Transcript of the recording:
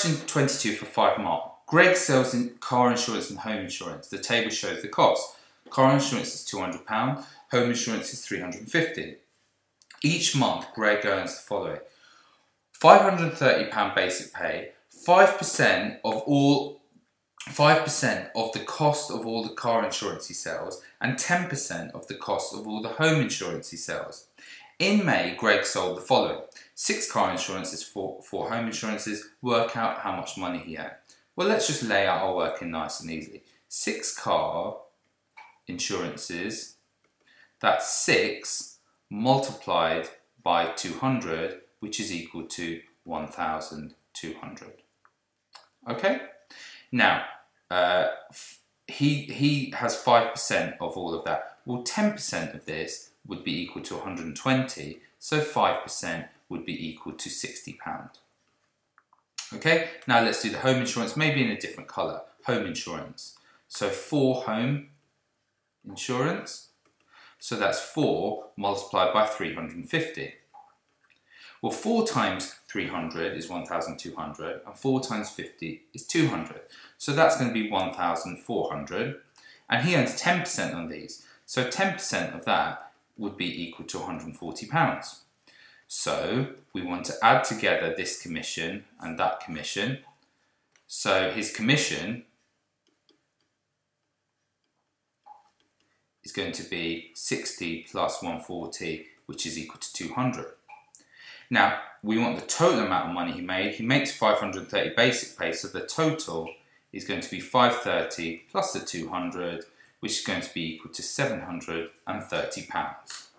Question 22 for 5 mark. Greg sells in car insurance and home insurance. The table shows the cost. Car insurance is £200, home insurance is £350. Each month, Greg earns the following. £530 basic pay, 5% of all 5% of the cost of all the car insurance he sells, and 10% of the cost of all the home insurance he sells. In May, Greg sold the following six car insurances, four, four home insurances. Work out how much money he had. Well, let's just lay out our work in nice and easy. Six car insurances, that's six multiplied by 200, which is equal to 1,200. Okay? Now, uh, he, he has 5% of all of that. Well, 10% of this would be equal to 120, so 5% would be equal to 60 pound. Okay, now let's do the home insurance, maybe in a different colour. Home insurance. So for home insurance, so that's 4 multiplied by 350. Well, 4 times 300 is 1,200, and 4 times 50 is 200. So that's going to be 1,400. And he earns 10% on these. So 10% of that would be equal to £140. So we want to add together this commission and that commission. So his commission is going to be 60 plus 140, which is equal to 200. Now, we want the total amount of money he made. He makes 530 basic pay, so the total is going to be 530 plus the 200, which is going to be equal to £730.